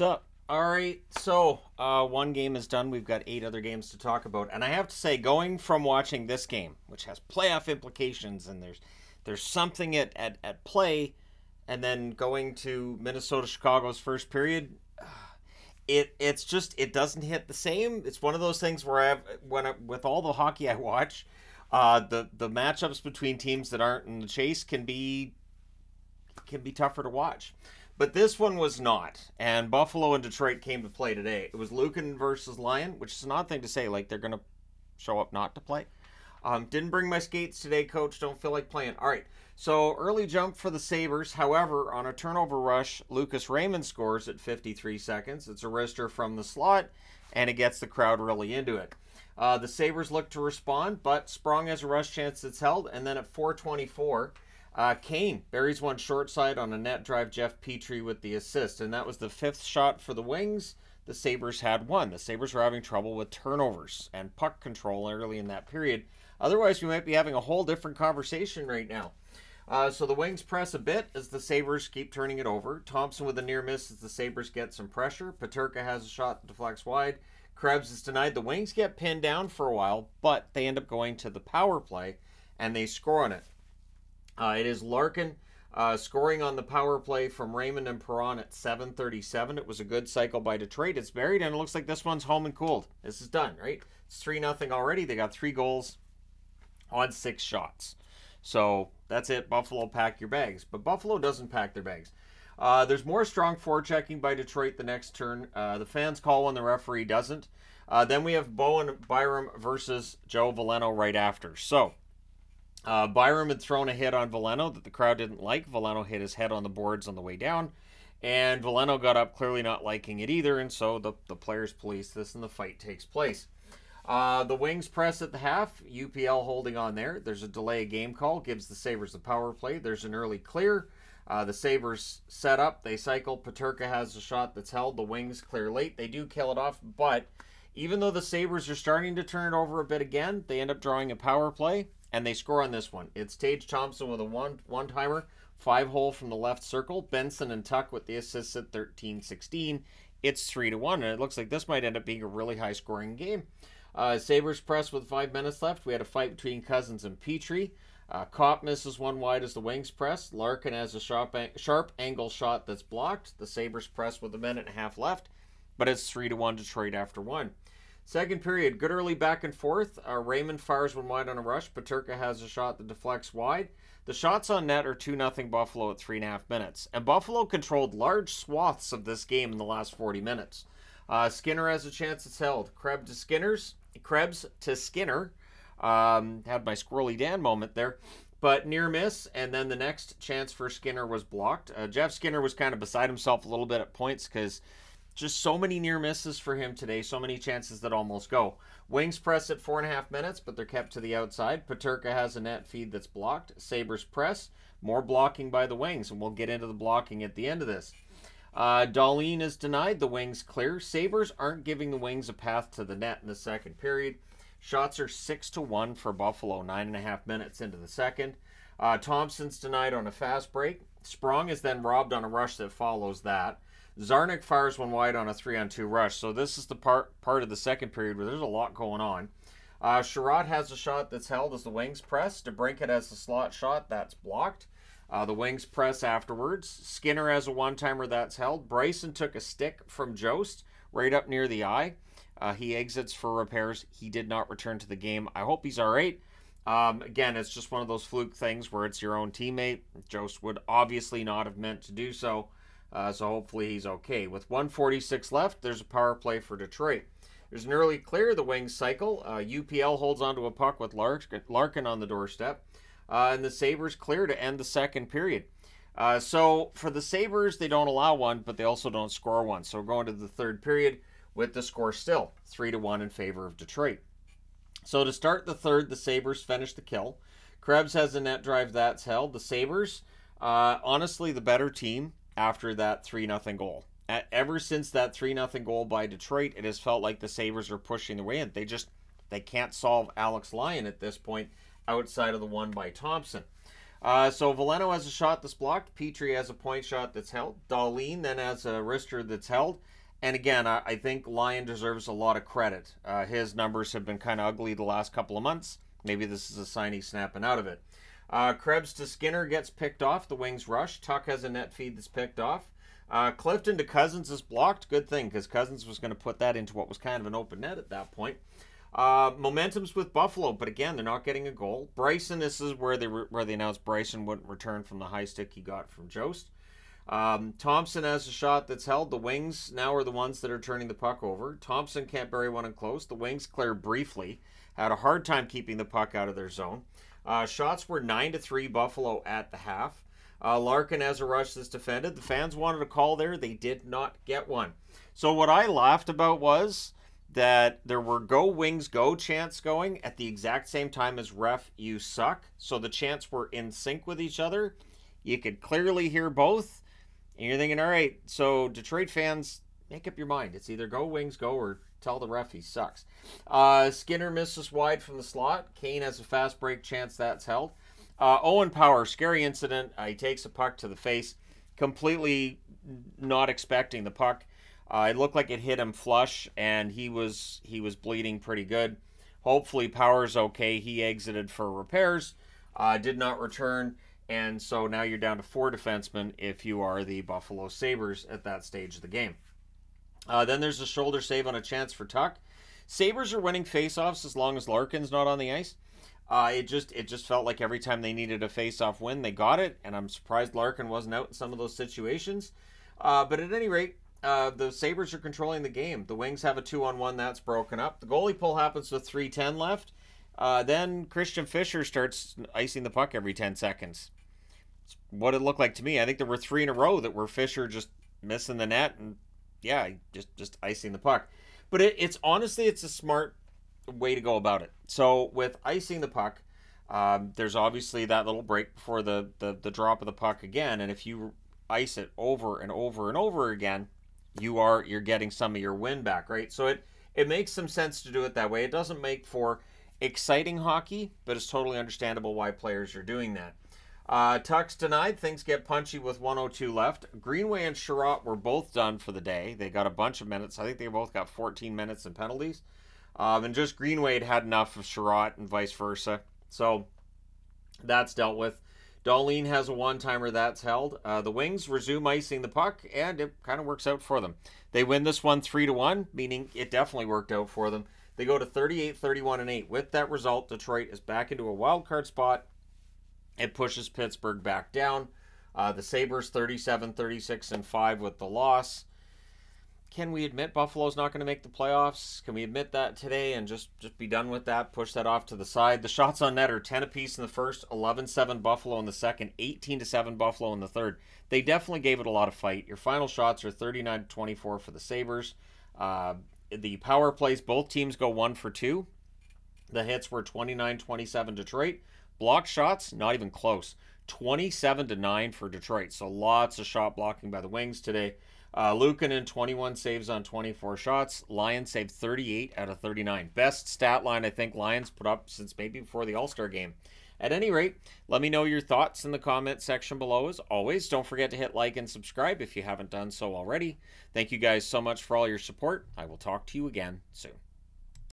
So, all right. So, uh, one game is done. We've got eight other games to talk about, and I have to say, going from watching this game, which has playoff implications, and there's there's something at at, at play, and then going to Minnesota Chicago's first period, it it's just it doesn't hit the same. It's one of those things where I have when I, with all the hockey I watch, uh, the the matchups between teams that aren't in the chase can be can be tougher to watch. But this one was not. And Buffalo and Detroit came to play today. It was Luukkonen versus Lyon, which is an odd thing to say. Like they're going to show up not to play. Um, didn't bring my skates today, coach. Don't feel like playing. All right. So early jump for the Sabres. However, on a turnover rush, Lucas Raymond scores at 53 seconds. It's a wrister from the slot, and it gets the crowd really into it. Uh, the Sabres look to respond, but Sprong has a rush chance that's held. And then at 424, uh, Kane buries one short side on a net drive. Jeff Petry with the assist, and that was the fifth shot for the Wings. The Sabres had one. The Sabres were having trouble with turnovers and puck control early in that period. Otherwise, we might be having a whole different conversation right now. Uh, so the Wings press a bit as the Sabres keep turning it over. Thompson with a near miss as the Sabres get some pressure. Peterka has a shot that deflects wide. Krebs is denied. The Wings get pinned down for a while, but they end up going to the power play and they score on it. Uh, it is Larkin uh, scoring on the power play from Raymond and Perron at 7:37. It was a good cycle by Detroit. It's buried, and it looks like this one's home and cooled. This is done, right? It's three nothing already. They got three goals on six shots. So that's it. Buffalo, pack your bags. But Buffalo doesn't pack their bags. Uh, there's more strong forechecking by Detroit the next turn. Uh, the fans call when the referee doesn't. Uh, then we have Bowen Byram versus Joe Veleno right after. So uh, Byram had thrown a hit on Veleno that the crowd didn't like. Veleno hit his head on the boards on the way down. And Veleno got up clearly not liking it either. And so the, the players police this and the fight takes place. Uh, the Wings press at the half. UPL holding on there. There's a delay game call. Gives the Sabres the power play. There's an early clear. Uh, the Sabres set up. They cycle. Peterka has a shot that's held. The Wings clear late. They do kill it off. But even though the Sabres are starting to turn it over a bit again, they end up drawing a power play and they score on this one. It's Tage Thompson with a one one timer, five hole from the left circle. Benson and Tuch with the assists at 13-16. It's three to one, and it looks like this might end up being a really high scoring game. Uh, Sabres press with five minutes left. We had a fight between Cozens and Petry. Uh, Copp misses one wide as the Wings press. Larkin has a sharp, sharp angle shot that's blocked. The Sabres press with a minute and a half left, but it's 3 to 1 Detroit after one. Second period, good early back and forth. Uh, Raymond fires one wide on a rush. Peterka has a shot that deflects wide. The shots on net are 2 0 Buffalo at 3.5 minutes. And Buffalo controlled large swaths of this game in the last 40 minutes. Uh, Skinner has a chance it's held. Krebs to Skinner's. Krebs to Skinner. Um, had my Squirrely Dan moment there. But near miss, and then the next chance for Skinner was blocked. Uh, Jeff Skinner was kind of beside himself a little bit at points because just so many near misses for him today, so many chances that almost go. Wings press at four and a half minutes, but they're kept to the outside. Peterka has a net feed that's blocked. Sabres press, more blocking by the Wings, and we'll get into the blocking at the end of this. Uh, Dahlin is denied. The Wings clear. Sabres aren't giving the Wings a path to the net in the second period. Shots are six to one for Buffalo. Nine and a half minutes into the second. Uh, Thompson's denied on a fast break. Sprong is then robbed on a rush that follows that. Czarnik fires one wide on a three-on-two rush. So this is the part part of the second period where there's a lot going on. Uh, Chiarot has a shot that's held as the wings press. DeBrincat has a slot shot that's blocked. Uh, the wings press afterwards. Skinner has a one-timer that's held. Bryson took a stick from Jost right up near the eye. Uh, he exits for repairs. He did not return to the game. I hope he's all right. Um, again, it's just one of those fluke things where it's your own teammate. Jost would obviously not have meant to do so. Uh, so hopefully he's okay. With 146 left, there's a power play for Detroit. There's an early clear, the wing cycle. Uh, UPL holds onto a puck with Larkin on the doorstep. Uh, and the Sabres clear to end the second period. Uh, so for the Sabres, they don't allow one, but they also don't score one. So we're going to the third period with the score still 3 to 1 in favor of Detroit. So to start the third, the Sabres finish the kill. Krebs has a net drive that's held. The Sabres, uh, honestly, the better team after that 3 0 goal. At, ever since that 3 0 goal by Detroit, it has felt like the Sabres are pushing their way in. They just they can't solve Alex Lyon at this point outside of the one by Thompson. Uh, so Veleno has a shot that's blocked. Petry has a point shot that's held. Dahlin then has a wrister that's held. And again, I, I think Lyon deserves a lot of credit. Uh, his numbers have been kind of ugly the last couple of months. Maybe this is a sign he's snapping out of it. Uh, Krebs to Skinner gets picked off. The wings rush. Tuch has a net feed that's picked off. Uh, Clifton to Cozens is blocked. Good thing because Cozens was going to put that into what was kind of an open net at that point. Uh, momentum's with Buffalo, but again, they're not getting a goal. Bryson, this is where they re- where they announced Bryson wouldn't return from the high stick he got from Jost. Um, Thompson has a shot that's held. The Wings now are the ones that are turning the puck over. Thompson can't bury one in close. The Wings clear briefly. Had a hard time keeping the puck out of their zone. Uh, shots were 9 to 3 Buffalo at the half. Uh, Larkin has a rush that's defended. The fans wanted a call there. They did not get one. So, what I laughed about was that there were go wings go chants going at the exact same time as ref you suck. So the chants were in sync with each other. You could clearly hear both. And you're thinking, all right, so Detroit fans, make up your mind. It's either go wings go or tell the ref he sucks. Uh, Skinner misses wide from the slot. Kane has a fast break chance that's held. Uh, Owen Power, scary incident. Uh, he takes a puck to the face, completely not expecting the puck. Uh, it looked like it hit him flush, and he was he was bleeding pretty good. Hopefully, Power's okay. He exited for repairs, uh, did not return, and so now you're down to four defensemen if you are the Buffalo Sabres at that stage of the game. Uh, then there's a shoulder save on a chance for Tuch. Sabres are winning faceoffs as long as Larkin's not on the ice. Uh, it just it just felt like every time they needed a faceoff win, they got it, and I'm surprised Larkin wasn't out in some of those situations. Uh, but at any rate, uh, the Sabres are controlling the game. The Wings have a two on one that's broken up. The goalie pull happens with 310 left. Uh, then Christian Fischer starts icing the puck every 10 seconds. It's what it looked like to me. I think there were three in a row that were Fischer just missing the net and yeah, just just icing the puck. But it, it's honestly it's a smart way to go about it. So with icing the puck, um, there's obviously that little break before the, the the drop of the puck again, and if you ice it over and over and over again, you are you're getting some of your win back, right? So it it makes some sense to do it that way. It doesn't make for exciting hockey, but it's totally understandable why players are doing that. Uh, Tuch's denied. Things get punchy with 102 left. Greenway and Chiarot were both done for the day. They got a bunch of minutes. I think they both got 14 minutes and penalties. Um, and just Greenway had had enough of Chiarot and vice versa. So that's dealt with. Dahlin has a one timer that's held. Uh, the Wings resume icing the puck, and it kind of works out for them. They win this one 3 to 1, meaning it definitely worked out for them. They go to 38, 31, and 8. With that result, Detroit is back into a wild card spot. It pushes Pittsburgh back down. Uh, the Sabres 37, 36, and 5 with the loss can we admit Buffalo's not going to make the playoffs? Can we admit that today and just just be done with that? Push that off to the side. The shots on net are 10 apiece in the first, 11-7 Buffalo in the second, 18 7 Buffalo in the third. They definitely gave it a lot of fight. Your final shots are 39 24 for the Sabres. Uh, the power plays, both teams go one for two. The hits were 29 27 Detroit. Block shots, not even close. 27 to 9 for Detroit. So lots of shot blocking by the Wings today. Uh, Luukkonen, 21 saves on 24 shots. Lyon's saved 38 out of 39. Best stat line I think Lyon's put up since maybe before the All Star game. At any rate, let me know your thoughts in the comment section below. As always, don't forget to hit like and subscribe if you haven't done so already. Thank you guys so much for all your support. I will talk to you again soon.